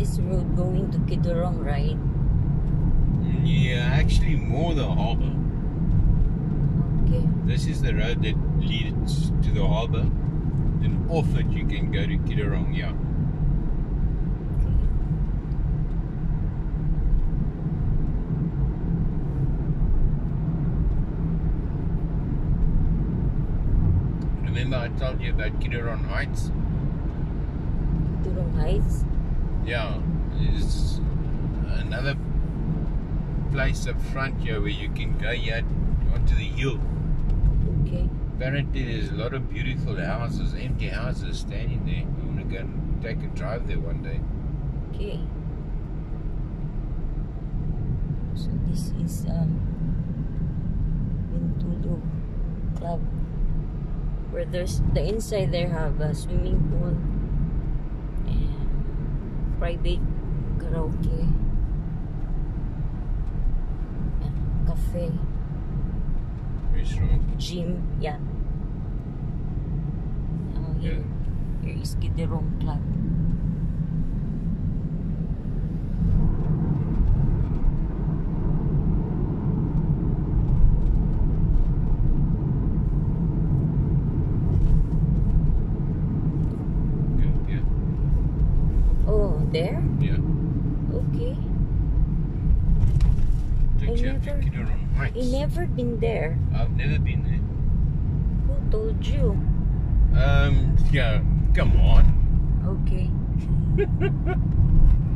is road going to Kidurong, right? Yeah, actually more the harbour. Okay. This is the road that leads to the harbour. Then off it you can go to Kidurong, yeah. Remember I told you about Kidurong Heights? Kidurong Heights. Yeah, it's another place up front here where you can go yet onto the hill. Okay. Apparently, there's a lot of beautiful houses, empty houses standing there. I want to go and take a drive there one day. Okay. So this is um Club where there's the inside there have a swimming pool private karaoke. Cafe. Restaurant. gym yeah. Now here. Here is Kidurong Club Good, yeah. oh there? Yeah. okay. I you never- I never been there. I've never been there. who told you? Um, yeah, come on. okay